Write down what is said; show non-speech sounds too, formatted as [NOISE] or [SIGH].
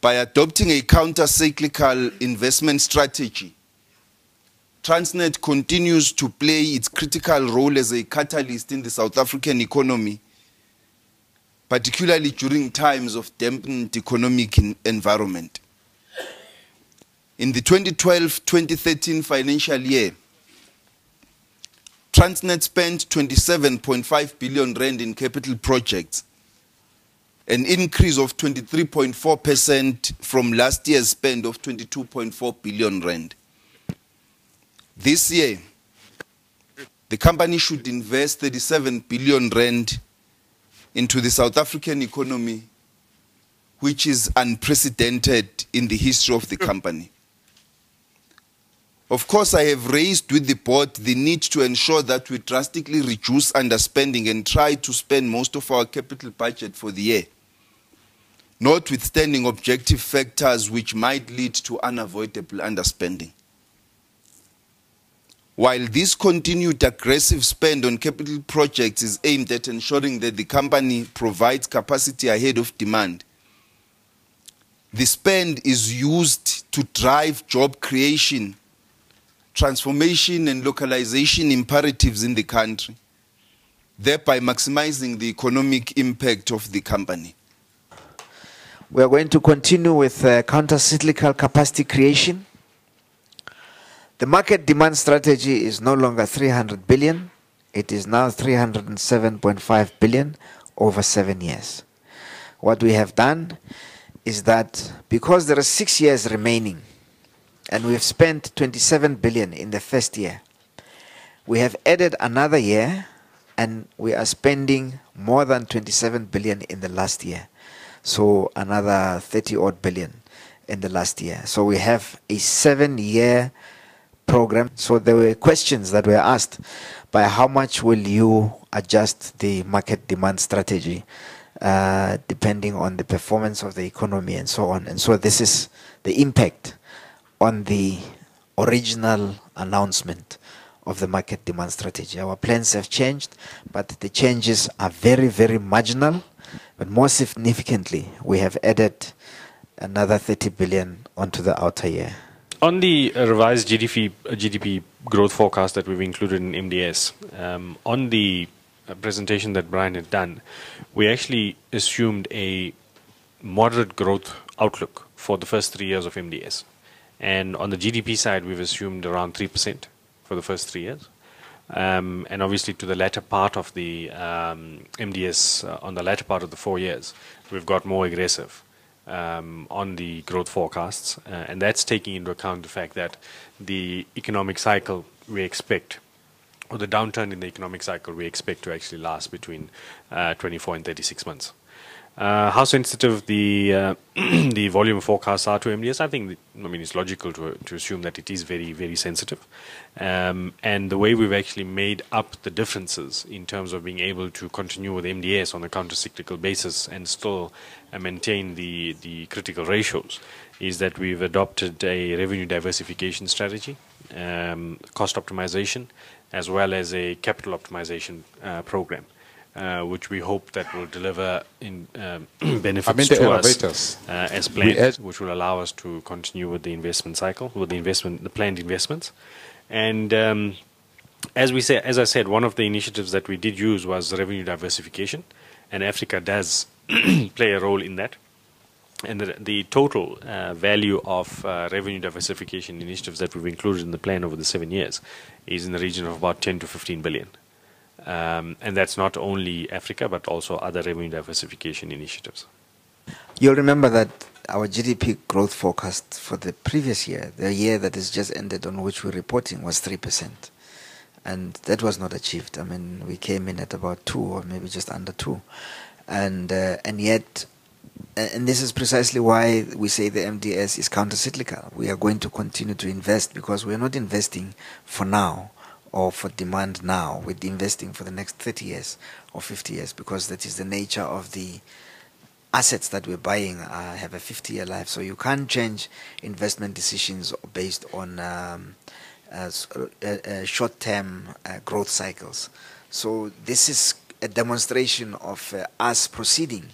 By adopting a counter-cyclical investment strategy, Transnet continues to play its critical role as a catalyst in the South African economy, particularly during times of dampened economic environment. In the 2012-2013 financial year, Transnet spent 27.5 billion rand in capital projects, an increase of 23.4% from last year's spend of 22.4 billion rand. This year, the company should invest 37 billion rand into the South African economy, which is unprecedented in the history of the company. Of course, I have raised with the board the need to ensure that we drastically reduce underspending and try to spend most of our capital budget for the year, notwithstanding objective factors which might lead to unavoidable underspending. While this continued aggressive spend on capital projects is aimed at ensuring that the company provides capacity ahead of demand, the spend is used to drive job creation transformation and localization imperatives in the country, thereby maximizing the economic impact of the company. We are going to continue with uh, counter-cyclical capacity creation. The market demand strategy is no longer 300 billion. It is now 307.5 billion over seven years. What we have done is that because there are six years remaining and we've spent 27 billion in the first year. We have added another year and we are spending more than 27 billion in the last year. So another 30 odd billion in the last year. So we have a seven year program. So there were questions that were asked by how much will you adjust the market demand strategy uh, depending on the performance of the economy and so on. And so this is the impact on the original announcement of the market demand strategy. Our plans have changed, but the changes are very, very marginal. But more significantly, we have added another 30 billion onto the outer year. On the uh, revised GDP, uh, GDP growth forecast that we've included in MDS, um, on the uh, presentation that Brian had done, we actually assumed a moderate growth outlook for the first three years of MDS. And on the GDP side, we've assumed around 3% for the first three years. Um, and obviously, to the latter part of the um, MDS, uh, on the latter part of the four years, we've got more aggressive um, on the growth forecasts. Uh, and that's taking into account the fact that the economic cycle we expect, or the downturn in the economic cycle we expect to actually last between uh, 24 and 36 months. Uh, how sensitive the uh, [CLEARS THROAT] the volume forecasts are to MDS? I think I mean it's logical to to assume that it is very very sensitive, um, and the way we've actually made up the differences in terms of being able to continue with MDS on a counter-cyclical basis and still uh, maintain the the critical ratios is that we've adopted a revenue diversification strategy, um, cost optimization, as well as a capital optimization uh, program uh, which we hope that will deliver in um, [CLEARS THROAT] benefits I mean to us uh, as planned, which will allow us to continue with the investment cycle, with the investment, the planned investments. And um, as we say, as I said, one of the initiatives that we did use was revenue diversification, and Africa does [CLEARS THROAT] play a role in that. And the, the total uh, value of uh, revenue diversification initiatives that we've included in the plan over the seven years is in the region of about 10 to 15 billion. Um, and that's not only Africa, but also other revenue diversification initiatives. You'll remember that our GDP growth forecast for the previous year, the year that has just ended on which we're reporting, was 3%. And that was not achieved. I mean, we came in at about 2 or maybe just under 2. And, uh, and yet, and this is precisely why we say the MDS is counter-cyclical. We are going to continue to invest because we are not investing for now or for demand now with investing for the next 30 years or 50 years because that is the nature of the assets that we're buying uh, have a 50 year life. So you can't change investment decisions based on um, uh, uh, short term uh, growth cycles. So this is a demonstration of uh, us proceeding